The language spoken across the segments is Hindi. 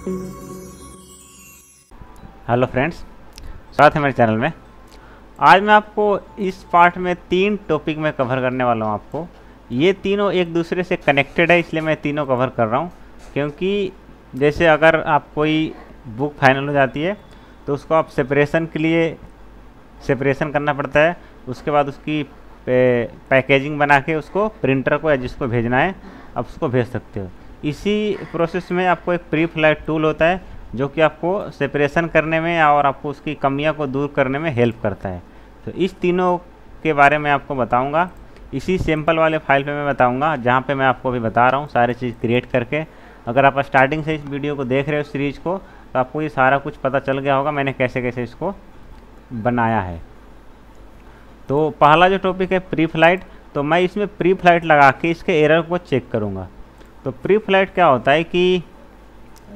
हेलो फ्रेंड्स, स्वागत है मेरे चैनल में। आज मैं आपको इस पार्ट में तीन टॉपिक में कवर करने वाला हूँ आपको। ये तीनों एक दूसरे से कनेक्टेड है, इसलिए मैं तीनों कवर कर रहा हूँ। क्योंकि जैसे अगर आप कोई बुक फाइनल हो जाती है तो उसको आप सेपरेशन के लिए सेपरेशन करना पड़ता है। उसके बाद उसकी पैकेजिंग बना के उसको प्रिंटर को या जिसको भेजना है, आप उसको भेज सकते हो। इसी प्रोसेस में आपको एक प्री फ़्लाइट टूल होता है, जो कि आपको सेपरेशन करने में और आपको उसकी कमियाँ को दूर करने में हेल्प करता है। तो इस तीनों के बारे में आपको बताऊँगा। इसी सैंपल वाले फ़ाइल पे मैं बताऊँगा, जहाँ पे मैं आपको अभी बता रहा हूँ सारी चीज़ क्रिएट करके। अगर आप स्टार्टिंग से इस वीडियो को देख रहे हो सीरीज़ को तो आपको ये सारा कुछ पता चल गया होगा मैंने कैसे कैसे इसको बनाया है। तो पहला जो टॉपिक है प्री फ़्लाइट तो मैं इसमें प्री फ़्लाइट लगा के इसके एरर को चेक करूँगा। तो प्री फ़्लाइट क्या होता है कि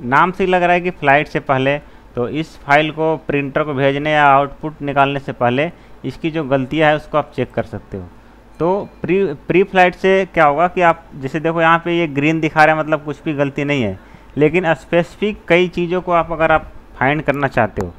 नाम से लग रहा है कि फ़्लाइट से पहले तो इस फ़ाइल को प्रिंटर को भेजने या आउटपुट निकालने से पहले इसकी जो गलतियाँ है उसको आप चेक कर सकते हो। तो प्री प्री फ़्लाइट से क्या होगा कि आप, जैसे देखो यहाँ पे ये ग्रीन दिखा रहा है मतलब कुछ भी गलती नहीं है, लेकिन स्पेसिफिक कई चीज़ों को आप अगर आप फाइंड करना चाहते हो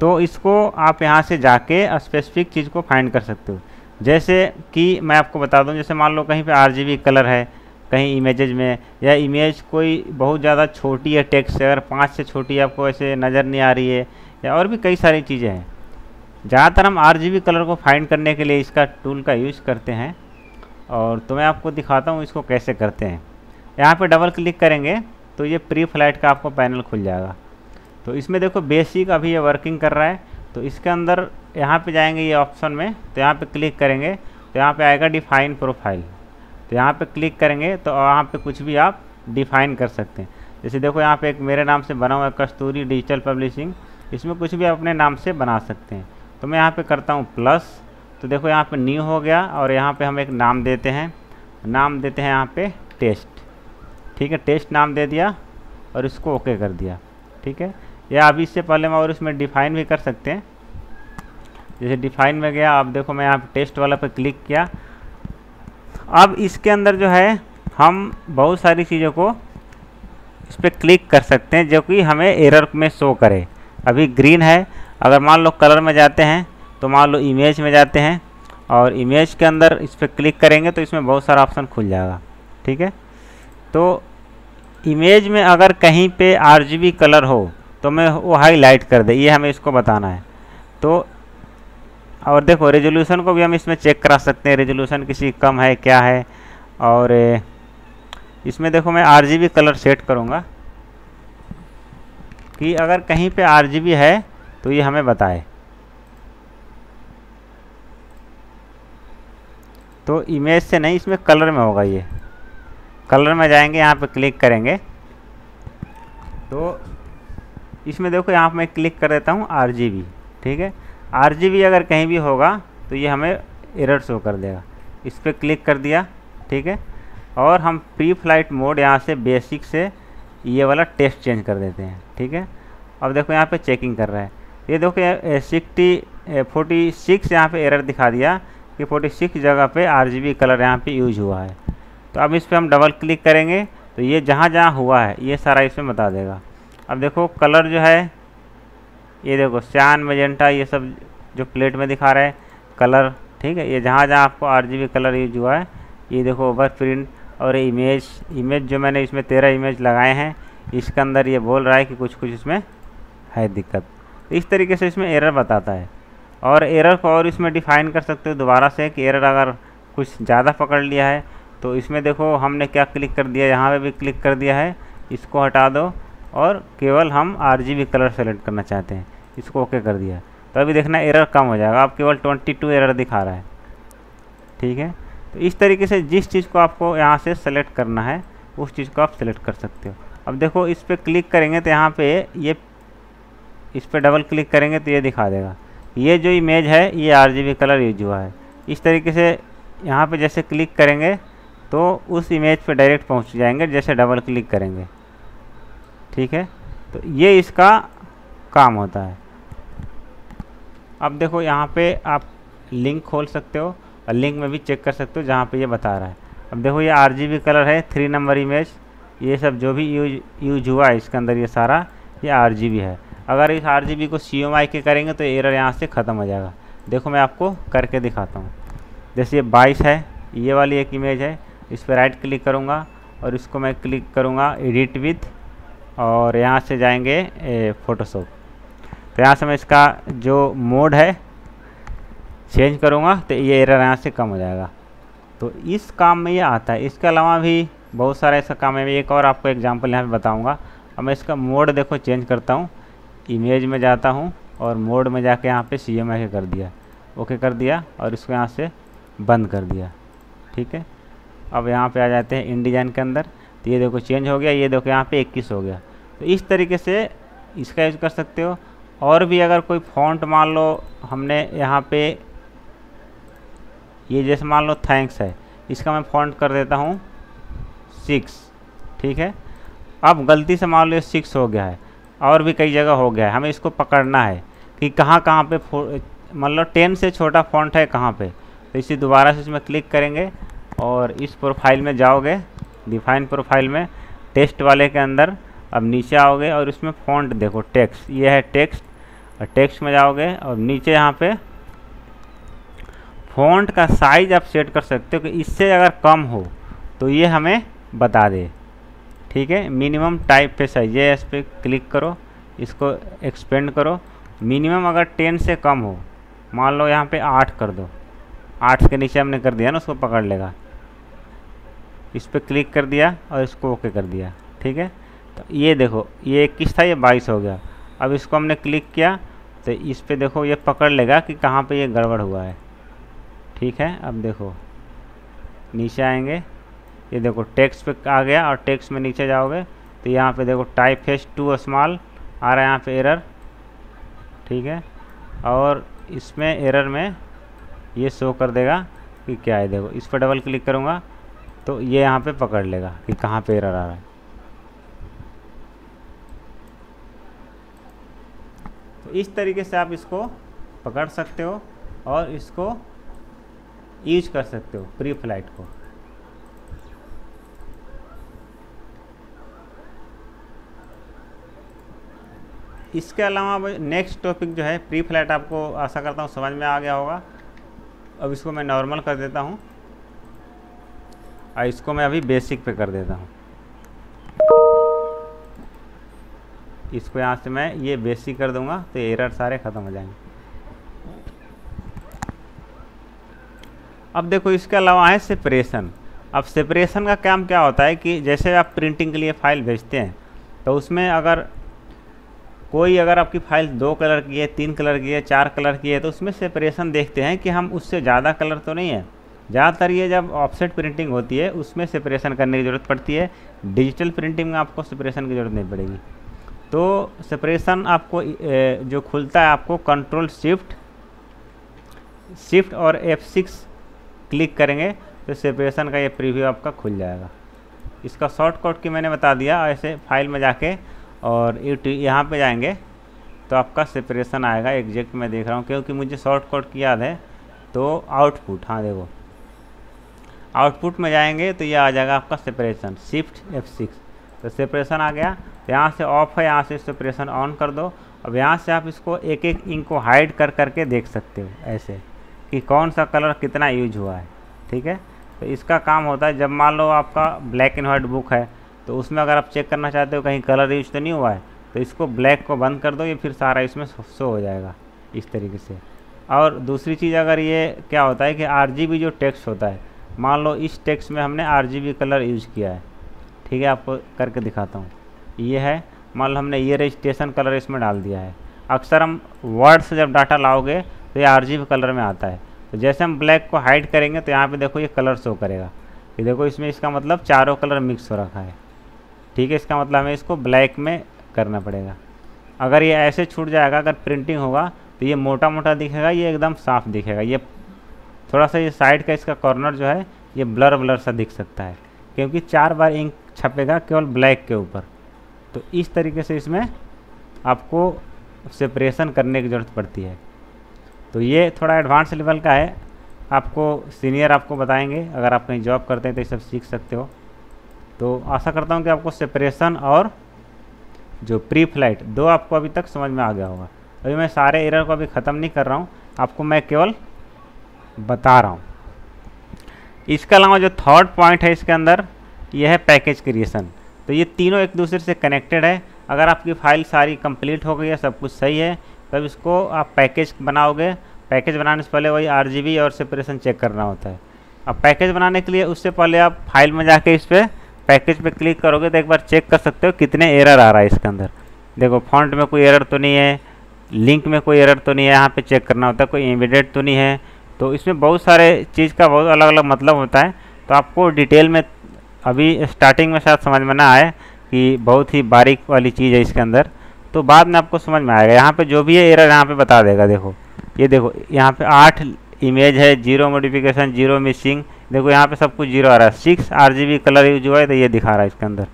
तो इसको आप यहाँ से जाके स्पेसिफिक चीज़ को फाइंड कर सकते हो। जैसे कि मैं आपको बता दूँ, जैसे मान लो कहीं पे आर कलर है कहीं इमेजेज में, या इमेज कोई बहुत ज़्यादा छोटी है टेक्स्ट अगर पाँच से छोटी आपको ऐसे नज़र नहीं आ रही है, या और भी कई सारी चीज़ें हैं। ज़्यादातर हम आरजीबी कलर को फाइंड करने के लिए इसका टूल का यूज़ करते हैं, और तो मैं आपको दिखाता हूँ इसको कैसे करते हैं। यहाँ पे डबल क्लिक करेंगे तो ये प्री फ़्लाइट का आपको पैनल खुल जाएगा। तो इसमें देखो बेसिक अभी ये वर्किंग कर रहा है तो इसके अंदर यहाँ पे जाएँगे ये ऑप्शन में तो यहाँ पे क्लिक करेंगे तो यहाँ पे आएगा डिफाइन प्रोफ़ाइल तो यहाँ पे क्लिक करेंगे तो यहाँ पे कुछ भी आप डिफाइन कर सकते हैं। जैसे देखो यहाँ पे एक मेरे नाम से बना हुआ है कस्तूरी डिजिटल पब्लिशिंग इसमें कुछ भी आप अपने नाम से बना सकते हैं। तो मैं यहाँ पे करता हूँ प्लस तो देखो यहाँ पे न्यू हो गया और यहाँ पे हम एक नाम देते हैं। नाम देते हैं यहाँ पे टेस्ट ठीक है टेस्ट नाम दे दिया और इसको ओके कर दिया। ठीक है, या अभी इससे पहले मैं और इसमें डिफाइन भी कर सकते हैं। जैसे डिफाइन में गया आप देखो मैं यहाँ टेस्ट वाला पे क्लिक किया। अब इसके अंदर जो है, हम बहुत सारी चीज़ों को इस पर क्लिक कर सकते हैं, जो कि हमें एरर में शो करे। अभी ग्रीन है, अगर मान लो कलर में जाते हैं तो मान लो इमेज में जाते हैं, और इमेज के अंदर इस पर क्लिक करेंगे तो इसमें बहुत सारा ऑप्शन खुल जाएगा। ठीक है? तो इमेज में अगर कहीं पे आर कलर हो तो मैं वो हाईलाइट कर दे, ये हमें इसको बताना है। तो और देखो रेजोल्यूशन को भी हम इसमें चेक करा सकते हैं। रेजोल्यूशन किसी कम है, क्या है? और इसमें देखो, मैं आरजीबी कलर सेट करूँगा कि अगर कहीं पे आरजीबी है तो ये हमें बताए। तो इमेज से नहीं, इसमें कलर में होगा ये। कलर में जाएँगे, यहाँ पे क्लिक करेंगे। तो इसमें देखो, यहाँ पे मैं क्लिक कर देता हूँ आर ठीक है? RGB अगर कहीं भी होगा तो ये हमें एरर शो कर देगा। इस पर क्लिक कर दिया, ठीक है? और हम प्री फ़्लाइट मोड यहाँ से बेसिक से ये वाला टेस्ट चेंज कर देते हैं, ठीक है? अब देखो यहाँ पे चेकिंग कर रहा है। ये देखो सिक्सटी फोर्टी सिक्स यहाँ पर एरर दिखा दिया कि फोर्टी सिक्स जगह पे आर कलर यहाँ पे यूज़ हुआ है। तो अब इस पर हम डबल क्लिक करेंगे तो ये जहाँ जहाँ हुआ है, ये सारा इसमें बता देगा। अब देखो कलर जो है ये देखो, श्यान, मेजेंटा, ये सब जो प्लेट में दिखा रहा है, कलर, ठीक है? ये जहाँ जहाँ आपको आरजीबी कलर यूज़ हुआ है, ये देखो, ओवर प्रिंट और इमेज इमेज जो मैंने इसमें तेरह इमेज लगाए हैं, इसके अंदर ये बोल रहा है कि कुछ कुछ इसमें है दिक्कत। तो इस तरीके से इसमें एरर बताता है। और एरर को और इसमें डिफाइन कर सकते हो दोबारा से कि एरर अगर कुछ ज़्यादा पकड़ लिया है तो इसमें देखो, हमने क्या क्लिक कर दिया, यहाँ पे भी क्लिक कर दिया है, इसको हटा दो। और केवल हम आरजीबी कलर सेलेक्ट करना चाहते हैं। इसको ओके कर दिया। तो अभी देखना एरर कम हो जाएगा। आप केवल 22 एरर दिखा रहा है। ठीक है? तो इस तरीके से जिस चीज़ को आपको यहाँ से सेलेक्ट करना है, उस चीज़ को आप सेलेक्ट कर सकते हो। अब देखो, इस पर क्लिक करेंगे तो यहाँ पे ये, इस पर डबल क्लिक करेंगे तो ये दिखा देगा। ये जो इमेज है, ये आरजीबी कलर यूज़ हुआ है। इस तरीके से यहाँ पे जैसे क्लिक करेंगे तो उस इमेज पे डायरेक्ट पहुँच जाएँगे, जैसे डबल क्लिक करेंगे। ठीक है? तो ये इसका काम होता है। अब देखो यहाँ पे आप लिंक खोल सकते हो और लिंक में भी चेक कर सकते हो जहाँ पे ये बता रहा है। अब देखो ये आरजीबी कलर है थ्री नंबर इमेज ये सब जो भी यूज़ यूज़ हुआ है इसके अंदर ये सारा, ये आरजीबी है। अगर इस आरजीबी को सी के करेंगे तो एरर यहाँ से ख़त्म हो जाएगा। देखो मैं आपको करके दिखाता हूँ। जैसे ये बाईस है, ये वाली एक इमेज है, इस पर राइट क्लिक करूँगा और इसको मैं क्लिक करूँगा एडिट विथ और यहाँ से जाएँगे फ़ोटोशॉप तो यहाँ से मैं इसका जो मोड है चेंज करूँगा तो ये एरर यहाँ से कम हो जाएगा। तो इस काम में ये आता है। इसके अलावा भी बहुत सारा ऐसा काम है। एक और आपको एग्जांपल यहाँ पे बताऊँगा। अब मैं इसका मोड देखो चेंज करता हूँ। इमेज में जाता हूँ और मोड में जाके यहाँ पे सी एम आई कर दिया। ओके कर दिया और इसको यहाँ से बंद कर दिया। ठीक है? अब यहाँ पे आ जाते हैं इन डिज़ाइन के अंदर। तो ये देखो चेंज हो गया। ये देखो, यहाँ पे 21 हो गया। तो इस तरीके से इसका यूज़ कर सकते हो। और भी अगर कोई फॉन्ट मान लो हमने यहाँ पे ये जैसे मान लो थैंक्स है, इसका मैं फॉन्ट कर देता हूँ सिक्स ठीक है? अब गलती से मान लो ये सिक्स हो गया है, और भी कई जगह हो गया है, हमें इसको पकड़ना है कि कहाँ कहाँ पे मान लो टेन से छोटा फॉन्ट है कहाँ पे तो इसी दोबारा से इसमें क्लिक करेंगे और इस प्रोफ़ाइल में जाओगे डिफाइन प्रोफ़ाइल में टेस्ट वाले के अंदर अब नीचे आओगे और इसमें फॉन्ट देखो टेक्स्ट ये है टेक्स्ट और टेक्स्ट में जाओगे और नीचे यहाँ पे फॉन्ट का साइज़ आप सेट कर सकते हो कि इससे अगर कम हो तो ये हमें बता दे। ठीक है? मिनिमम टाइप पे साइज़ ये इस पर क्लिक करो, इसको एक्सपेंड करो। मिनिमम अगर टेन से कम हो, मान लो यहाँ पे आठ कर दो। आठ के नीचे हमने कर दिया ना, उसको पकड़ लेगा। इस पर क्लिक कर दिया और इसको ओके कर दिया। ठीक है? तो ये देखो, ये इक्कीस था? ये बाईस हो गया। अब इसको हमने क्लिक किया तो इस पर देखो, ये पकड़ लेगा कि कहाँ पे ये गड़बड़ हुआ है। ठीक है, अब देखो, नीचे आएँगे। ये देखो टेक्स्ट पे आ गया और टेक्स्ट में नीचे जाओगे तो यहाँ पे देखो टाइप फेस टू स्मॉल आ रहा है यहाँ पे एरर ठीक है, और इसमें एरर में ये शो कर देगा कि क्या है। देखो, इस पर डबल क्लिक करूँगा तो ये यहाँ पे पकड़ लेगा कि कहाँ पे एरर आ रहा है। तो इस तरीके से आप इसको पकड़ सकते हो और इसको यूज़ कर सकते हो प्री फ़्लाइट को। इसके अलावा नेक्स्ट टॉपिक जो है, प्री फ़्लाइट आपको आशा करता हूँ समझ में आ गया होगा। अब इसको मैं नॉर्मल कर देता हूँ और इसको मैं अभी बेसिक पे कर देता हूँ। इसको यहाँ से मैं ये बेसिक कर दूँगा तो एरर सारे ख़त्म हो जाएँगे। अब देखो, इसके अलावा है सेपरेशन अब सेपरेशन का काम क्या होता है कि जैसे आप प्रिंटिंग के लिए फ़ाइल भेजते हैं तो उसमें अगर कोई अगर आपकी फ़ाइल दो कलर की है, तीन कलर की है, चार कलर की है तो उसमें सेपरेशन देखते हैं कि हम उससे ज़्यादा कलर तो नहीं है। ज़्यादातर ये जब ऑफसेट प्रिंटिंग होती है, उसमें सेपरेशन करने की ज़रूरत पड़ती है। डिजिटल प्रिंटिंग में आपको सेपरेशन की ज़रूरत नहीं पड़ेगी। तो सेपरेशन आपको जो खुलता है आपको कंट्रोल शिफ्ट शिफ्ट और F6 क्लिक करेंगे तो सेपरेशन का ये प्रीव्यू आपका खुल जाएगा। इसका शॉर्टकट की मैंने बता दिया, ऐसे फ़ाइल में जाके और यहाँ पे जाएँगे तो आपका सेपरेशन आएगा। एग्जैक्ट मैं देख रहा हूँ, क्योंकि मुझे शॉर्ट कट की याद है तो आउटपुट हाँ देखो। आउटपुट में जाएँगे तो ये आ जाएगा आपका सेपरेशन शिफ्ट एफ़ सिक्स तो सेपरेशन आ गया तो यहाँ से ऑफ़ है, यहाँ से सेपरेशन ऑन कर दो। अब यहाँ से आप इसको एक एक इंक को हाइड कर करके देख सकते हो, ऐसे, कि कौन सा कलर कितना यूज़ हुआ है, ठीक है? तो इसका काम होता है, जब मान लो आपका ब्लैक एंड वाइट बुक है तो उसमें अगर आप चेक करना चाहते हो, कहीं कलर यूज़ तो नहीं हुआ है तो इसको ब्लैक को बंद कर दो, ये फिर सारा इसमें शो हो जाएगा, इस तरीके से। और दूसरी चीज़, अगर ये क्या होता है कि आरजीबी जो टेक्स्ट होता है, मान लो इस टेक्स्ट में हमने आरजीबी कलर यूज़ किया है, ठीक है? आपको करके दिखाता हूँ। ये है। मान लो हमने ये रजिस्ट्रेशन कलर इसमें डाल दिया है। अक्सर हम वर्ड से जब डाटा लाओगे तो ये आर कलर में आता है। तो जैसे हम ब्लैक को हाइड करेंगे तो यहाँ पे देखो ये कलर शो करेगा। ये देखो, इसमें इसका मतलब चारों कलर मिक्स हो रखा है। ठीक है, इसका मतलब हमें इसको ब्लैक में करना पड़ेगा। अगर ये ऐसे छूट जाएगा, अगर प्रिंटिंग होगा तो ये मोटा मोटा दिखेगा, ये एकदम साफ़ दिखेगा। ये थोड़ा सा ये साइड का इसका कॉर्नर जो है, ये ब्लर ब्लर सा दिख सकता है। क्योंकि चार बार इंक छपेगा केवल ब्लैक के ऊपर। तो इस तरीके से इसमें आपको सेपरेशन करने की ज़रूरत पड़ती है। तो ये थोड़ा एडवांस लेवल का है। आपको सीनियर आपको बताएँगे, अगर आप कहीं जॉब करते हैं तो ये सब सीख सकते हो। तो आशा करता हूँ कि आपको सेपरेशन और जो प्री फ़्लाइट दो आपको अभी तक समझ में आ गया होगा। अभी मैं सारे एरर को अभी ख़त्म नहीं कर रहा हूँ, आपको मैं केवल बता रहा हूँ। इसके अलावा जो थर्ड पॉइंट है इसके अंदर, यह है पैकेज क्रिएशन तो ये तीनों एक दूसरे से कनेक्टेड है। अगर आपकी फ़ाइल सारी कंप्लीट हो गई है, सब कुछ सही है, तब इसको आप पैकेज बनाओगे। पैकेज बनाने से पहले वही आरजीबी और सेपरेशन चेक करना होता है। अब पैकेज बनाने के लिए उससे पहले आप फ़ाइल में जाके इस पर पैकेज पे क्लिक करोगे तो एक बार चेक कर सकते हो कितने एरर आ रहा है इसके अंदर। देखो फॉन्ट में कोई एरर तो नहीं है लिंक में कोई एरर तो नहीं है, यहाँ पे चेक करना होता है, कोई इमिडेट तो नहीं है। तो इसमें बहुत सारे चीज़ का बहुत अलग अलग मतलब होता है। तो आपको डिटेल में अभी स्टार्टिंग में शायद समझ में ना आए कि बहुत ही बारीक वाली चीज़ है इसके अंदर। तो बाद में आपको समझ में आएगा। यहाँ पे जो भी है एरर यहाँ पे बता देगा, देखो। ये देखो, यहाँ पे आठ इमेज है ज़ीरो मोडिफिकेशन ज़ीरो मिसिंग देखो, यहाँ पे सब कुछ ज़ीरो आ रहा है। सिक्स आरजीबी कलर यूज़ हुआ है तो ये दिखा रहा है इसके अंदर।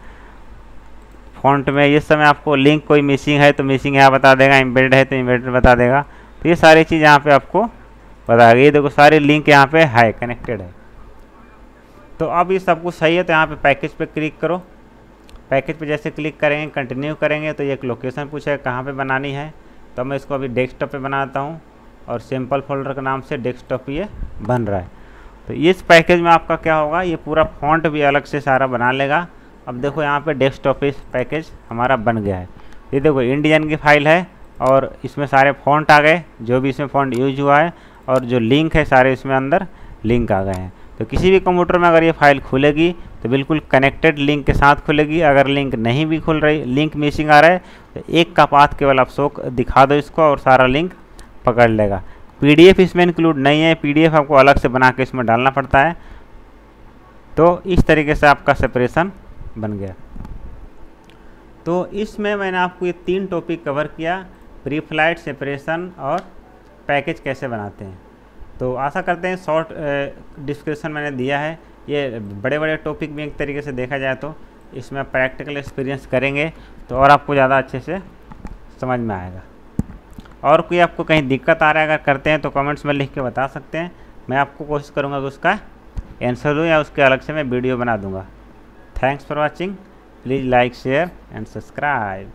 फॉन्ट में इस समय आपको लिंक कोई मिसिंग है तो मिसिंग यहाँ बता देगा इम्बेड है तो इम्बेड बता देगा। तो ये सारी चीज़ यहाँ पे आपको बताएगा ये देखो, सारे लिंक यहाँ पे है कनेक्टेड है। तो अब ये सब कुछ सही है तो यहाँ पे पैकेज पे क्लिक करो। पैकेज पे जैसे क्लिक करेंगे कंटिन्यू करेंगे तो ये एक लोकेशन पूछेगा कहाँ पे बनानी है। तो मैं इसको अभी डेस्कटॉप पे बनाता हूँ, और सिंपल फोल्डर के नाम से डेस्कटॉप ये बन रहा है। तो इस पैकेज में आपका क्या होगा, ये पूरा फॉन्ट भी अलग से सारा बना लेगा। अब देखो यहाँ पे डेस्कटॉप पैकेज हमारा बन गया है। ये देखो इंडियन की फ़ाइल है, और इसमें सारे फॉन्ट आ गए, जो भी इसमें फॉन्ट यूज़ हुआ है, और जो लिंक है सारे इसमें अंदर लिंक आ गए हैं। तो किसी भी कंप्यूटर में अगर ये फ़ाइल खुलेगी तो बिल्कुल कनेक्टेड लिंक के साथ खुलेगी। अगर लिंक नहीं भी खुल रही, लिंक मिसिंग आ रहा है तो एक का पाथ केवल आप शो दिखा दो इसको और सारा लिंक पकड़ लेगा। पीडीएफ इसमें इंक्लूड नहीं है। पीडीएफ आपको अलग से बना के इसमें डालना पड़ता है। तो इस तरीके से आपका सेपरेशन बन गया। तो इसमें मैंने आपको ये तीन टॉपिक कवर किया। प्री फ़्लाइट सेपरेशन और पैकेज कैसे बनाते हैं। तो आशा करते हैं शॉर्ट डिस्क्रिप्शन मैंने दिया है। ये बड़े बड़े टॉपिक भी एक तरीके से देखा जाए तो इसमें आप प्रैक्टिकल एक्सपीरियंस करेंगे तो और आपको ज़्यादा अच्छे से समझ में आएगा। और कोई आपको कहीं दिक्कत आ रहा है, अगर करते हैं तो कमेंट्स में लिख के बता सकते हैं। मैं आपको कोशिश करूँगा कि उसका आंसर दूँ या उसके अलग से मैं वीडियो बना दूँगा। Thanks for watching please like share and subscribe